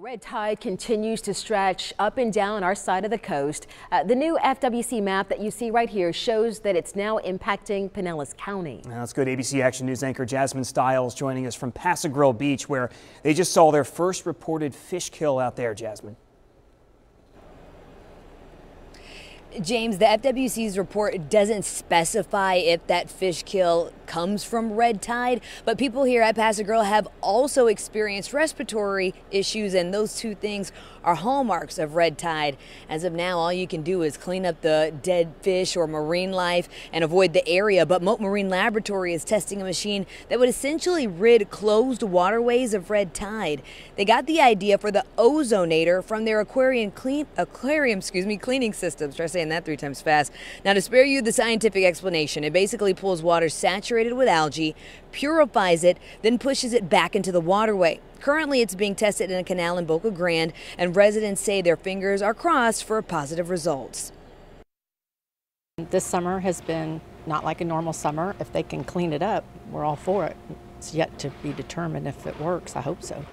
Red tide continues to stretch up and down our side of the coast. Uh, the new FWC map that you see right here shows that it's now impacting Pinellas County. Now, that's good. ABC Action News anchor Jasmine Stiles joining us from Pass-a-Grille Beach, where they just saw their first reported fish kill out there, Jasmine. James, the FWC's report doesn't specify if that fish kill comes from red tide, but people here at Pass-a-Grille have also experienced respiratory issues, and those two things are hallmarks of red tide. As of now, all you can do is clean up the dead fish or marine life and avoid the area. But Mote Marine Laboratory is testing a machine that would essentially rid closed waterways of red tide. They got the idea for the ozonator from their aquarium clean aquarium, excuse me, cleaning systems. Try saying that three times fast. Now, to spare you the scientific explanation, it basically pulls water saturated with algae, purifies it, then pushes it back into the waterway. Currently, it's being tested in a canal in Boca Grande, and residents say their fingers are crossed for positive results. This summer has been not like a normal summer. If they can clean it up, we're all for it. It's yet to be determined if it works. I hope so.